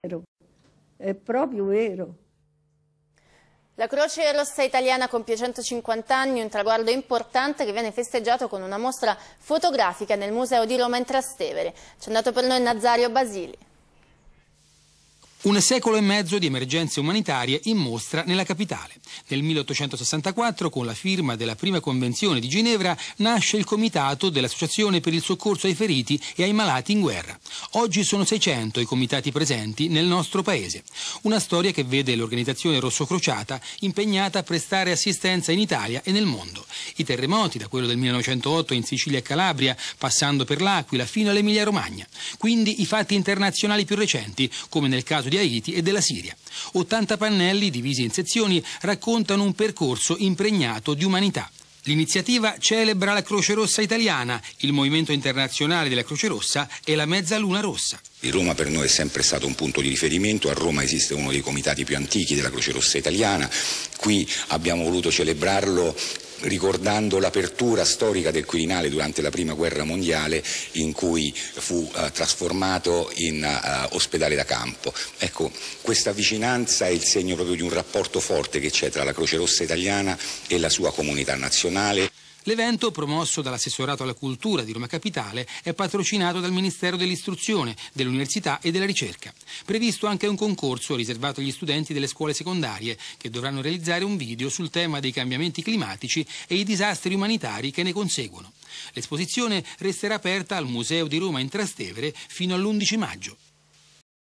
vero, è proprio vero. La Croce Rossa Italiana compie 150 anni, un traguardo importante che viene festeggiato con una mostra fotografica nel Museo di Roma in Trastevere. C'è andato per noi Nazario Basili. Un secolo e mezzo di emergenze umanitarie in mostra nella capitale. Nel 1864, con la firma della prima convenzione di Ginevra, nasce il comitato dell'Associazione per il soccorso ai feriti e ai malati in guerra. Oggi sono 600 i comitati presenti nel nostro paese. Una storia che vede l'organizzazione Rosso Crociata impegnata a prestare assistenza in Italia e nel mondo. I terremoti, da quello del 1908 in Sicilia e Calabria, passando per l'Aquila fino all'Emilia Romagna. Quindi i fatti internazionali più recenti, come nel caso di Haiti e della Siria. 80 pannelli divisi in sezioni raccontano un percorso impregnato di umanità. L'iniziativa celebra la Croce Rossa italiana, il movimento internazionale della Croce Rossa e la Mezzaluna Rossa. Roma per noi è sempre stato un punto di riferimento, a Roma esiste uno dei comitati più antichi della Croce Rossa italiana, qui abbiamo voluto celebrarlo ricordando l'apertura storica del Quirinale durante la Prima Guerra Mondiale in cui fu uh, trasformato in uh, ospedale da campo. Ecco, questa vicinanza è il segno proprio di un rapporto forte che c'è tra la Croce Rossa italiana e la sua comunità nazionale. L'evento, promosso dall'assessorato alla cultura di Roma Capitale, è patrocinato dal Ministero dell'Istruzione, dell'Università e della Ricerca. Previsto anche un concorso riservato agli studenti delle scuole secondarie, che dovranno realizzare un video sul tema dei cambiamenti climatici e i disastri umanitari che ne conseguono. L'esposizione resterà aperta al Museo di Roma in Trastevere fino all'11 maggio.